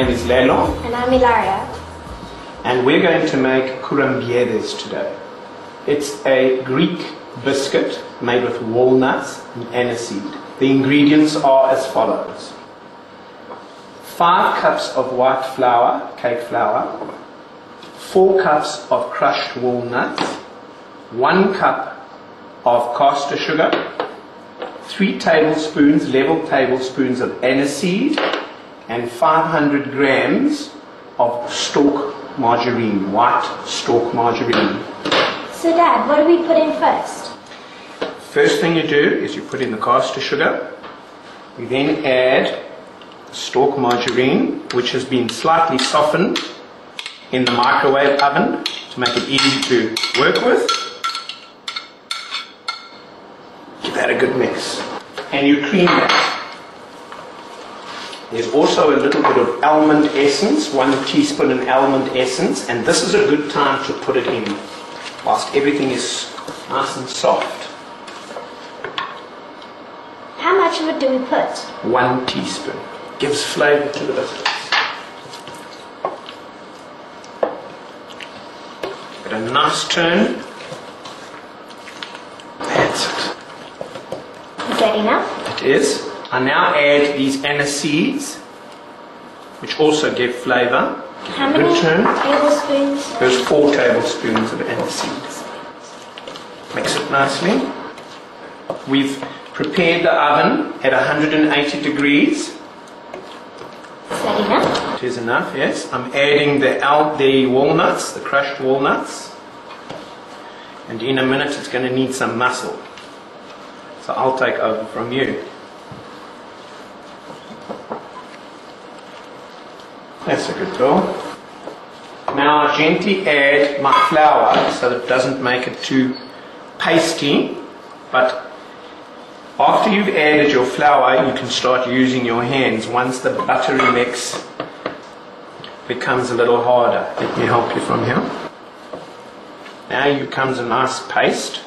My name is Lelo, And I'm Ilaria. and we're going to make kourabiedes today. It's a Greek biscuit made with walnuts and aniseed. The ingredients are as follows. Five cups of white flour, cake flour, four cups of crushed walnuts, one cup of caster sugar, three tablespoons, level tablespoons of aniseed, and 500 grams of Stork margarine, white Stork margarine. So, Dad, what do we put in first? First thing you do is you put in the caster sugar. You then add the Stork margarine, which has been slightly softened in the microwave oven to make it easy to work with. Give that a good mix. And you cream that. There's also a little bit of almond essence, one teaspoon of almond essence, and this is a good time to put it in whilst everything is nice and soft. How much of it do we put? One teaspoon. Gives flavor to the biscuits. Get a nice turn. That's it. Is that enough? It is. I now add these aniseeds, which also give flavor. How many turn. tablespoons? There's four tablespoons of aniseed. Mix it nicely. We've prepared the oven at 180 degrees. Is that enough? It is enough, yes. I'm adding the, al- the walnuts, the crushed walnuts. And in a minute it's going to need some muscle. So I'll take over from you. That's a good girl. Now I gently add my flour so that it doesn't make it too pasty. But after you've added your flour, you can start using your hands once the buttery mix becomes a little harder. Let me help you from here. Now you comes a nice paste.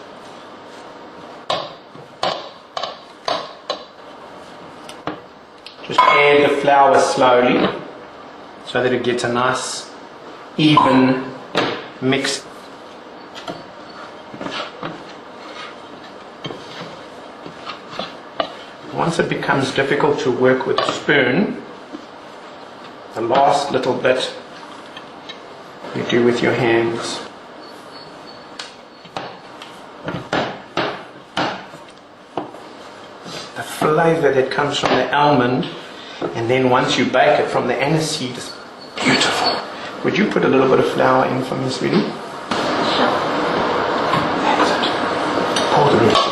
Just add the flour slowly so that it gets a nice even mix. Once it becomes difficult to work with a spoon, the last little bit you do with your hands. The flavor that comes from the almond, and then once you bake it from the aniseed, is beautiful. Would you put a little bit of flour in for me, sweetie? That's it. Pour the rest.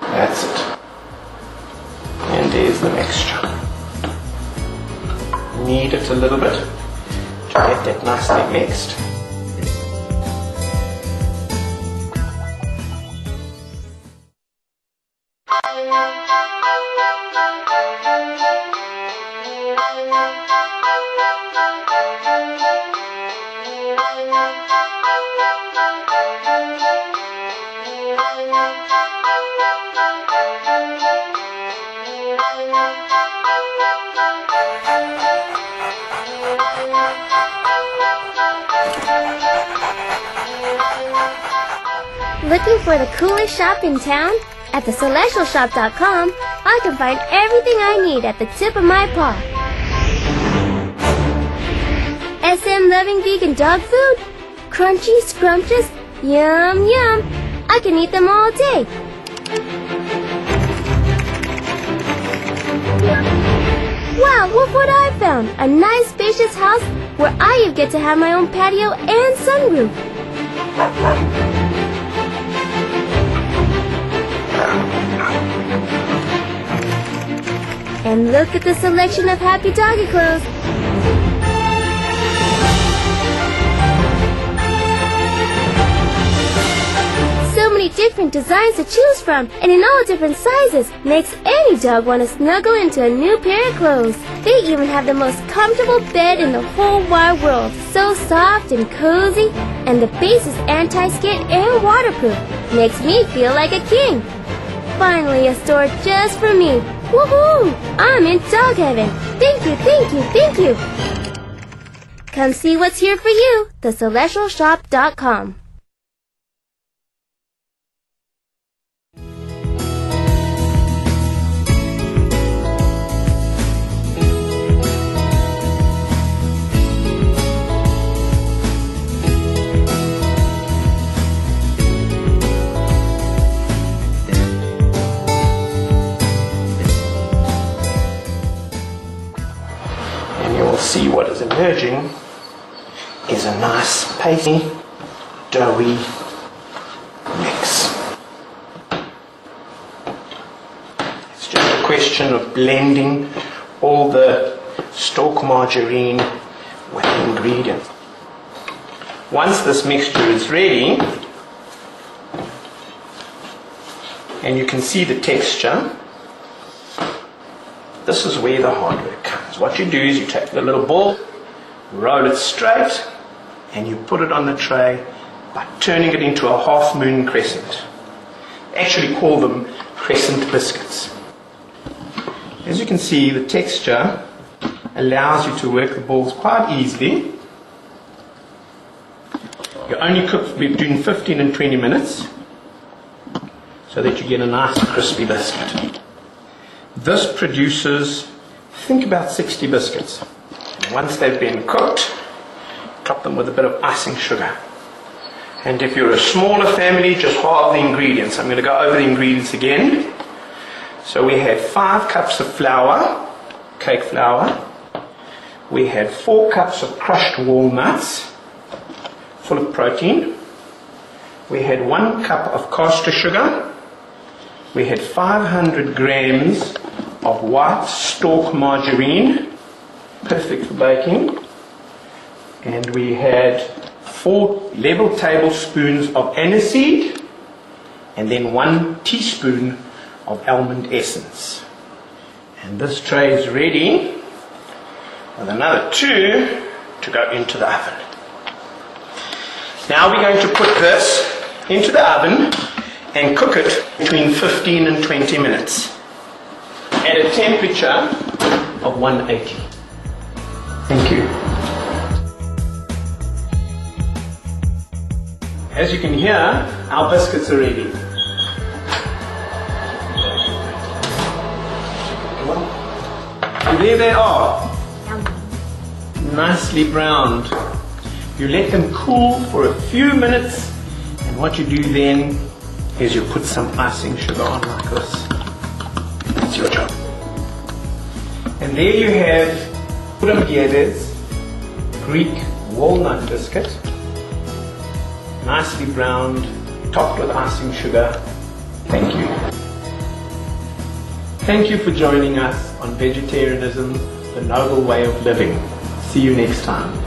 That's it. And there's the mixture. Knead it a little bit to get that nicely mixed. Looking for the coolest shop in town? At thecelestialshop.com, I can find everything I need at the tip of my paw. SM loving vegan dog food? Crunchy, scrumptious, yum yum. I can eat them all day. Wow, look what I found! A nice spacious house where I get to have my own patio and sunroof. And look at the selection of happy doggy clothes. So many different designs to choose from, and in all different sizes, makes any dog want to snuggle into a new pair of clothes. They even have the most comfortable bed in the whole wide world, so soft and cozy, and the base is anti-skid and waterproof. Makes me feel like a king. Finally, a store just for me. Woohoo! I'm in dog heaven. Thank you, thank you, thank you. Come see what's here for you. TheCelestialShop.com. is a nice pasty, doughy mix. It's just a question of blending all the Stork margarine with the ingredients. Once this mixture is ready, and you can see the texture, this is where the hard work comes. What you do is you take the little ball, roll it straight, and you put it on the tray by turning it into a half moon crescent. Actually, call them crescent biscuits. As you can see, the texture allows you to work the balls quite easily. You only cook between 15 and 20 minutes so that you get a nice crispy biscuit. This produces, think about 60 biscuits. Once they've been cooked, top them with a bit of icing sugar. And if you're a smaller family, just halve the ingredients. I'm going to go over the ingredients again. So we had five cups of flour, cake flour. We had four cups of crushed walnuts, full of protein. We had one cup of caster sugar. We had 500 grams of white Stork margarine, perfect for baking. And we had four level tablespoons of aniseed and then one teaspoon of almond essence. And this tray is ready with another two to go into the oven. Now we're going to put this into the oven and cook it between 15 and 20 minutes at a temperature of 180. Thank you. As you can hear, our biscuits are ready. And there they are, nicely browned. You let them cool for a few minutes, and what you do then is you put some icing sugar on like this. That's your job. And there you have kourabiedes Greek walnut biscuit, nicely browned, topped with icing sugar. Thank you. Thank you for joining us on Vegetarianism, the Noble Way of Living. See you next time.